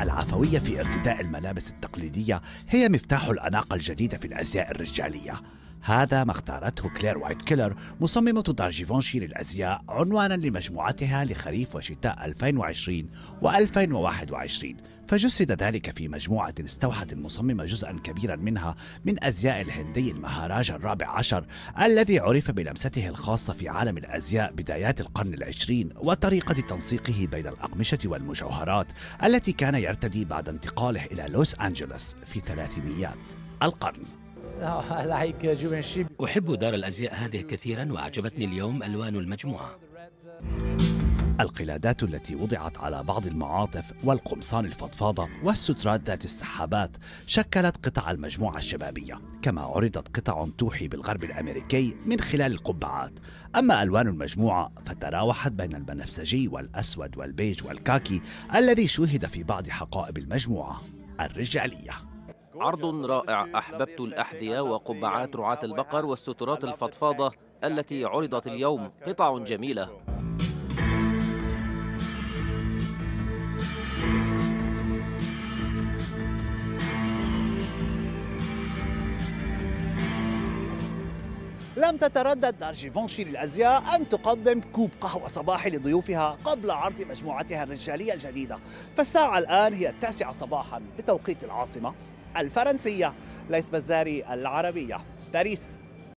العفوية في ارتداء الملابس التقليدية هي مفتاح الأناقة الجديدة في الأزياء الرجالية. هذا ما اختارته كلير وايت كيلر مصممة دار جيفونشي للأزياء عنوانا لمجموعتها لخريف وشتاء 2020 و2021 فجسد ذلك في مجموعة استوحت المصممة جزءا كبيرا منها من أزياء الهندي المهاراجا الرابع عشر الذي عرف بلمسته الخاصة في عالم الأزياء بدايات القرن العشرين وطريقة تنسيقه بين الأقمشة والمجوهرات التي كان يرتدي بعد انتقاله إلى لوس أنجلوس في ثلاثينيات القرن. أحب دار الأزياء هذه كثيرا وأعجبتني اليوم ألوان المجموعة. القلادات التي وضعت على بعض المعاطف والقمصان الفضفاضة والسترات ذات السحابات شكلت قطع المجموعة الشبابية كما عرضت قطع توحي بالغرب الأمريكي من خلال القبعات. أما ألوان المجموعة فتراوحت بين البنفسجي والأسود والبيج والكاكي الذي شوهد في بعض حقائب المجموعة الرجالية. عرض رائع. أحببت الأحذية وقبعات رعاة البقر والسترات الفضفاضة التي عرضت اليوم قطع جميلة. لم تتردد دار جيفونشي للأزياء أن تقدم كوب قهوة صباحي لضيوفها قبل عرض مجموعتها الرجالية الجديدة. فالساعة الآن هي التاسعة صباحا بتوقيت العاصمة. الفرنسية ليث بزاري العربية باريس.